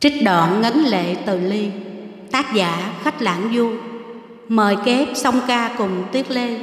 Trích đoạn ngấn lệ từ ly, Tác giả Khách Lãng Du. Mời kép song ca cùng Tuyết Lê.